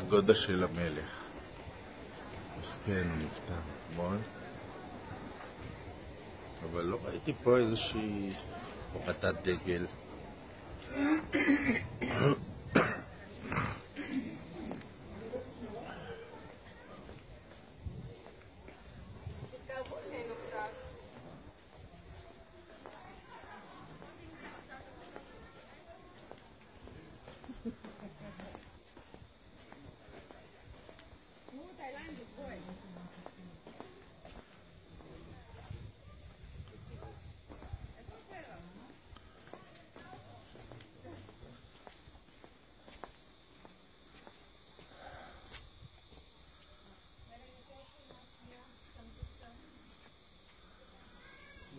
פגודה של המלך. מסכן, הוא נפטר אתמול. אבל לא ראיתי פה איזושהי הורדת דגל.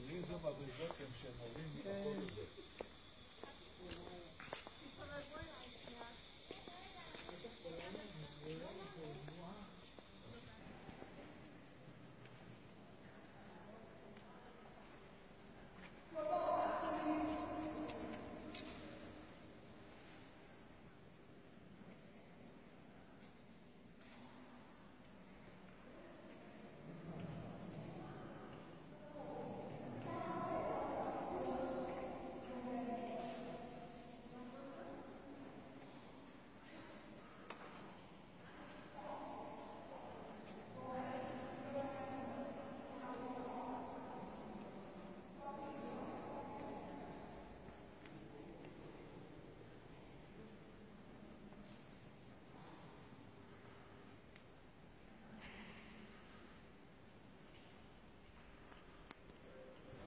הניהיליזם הבריזותם שהם אומרים,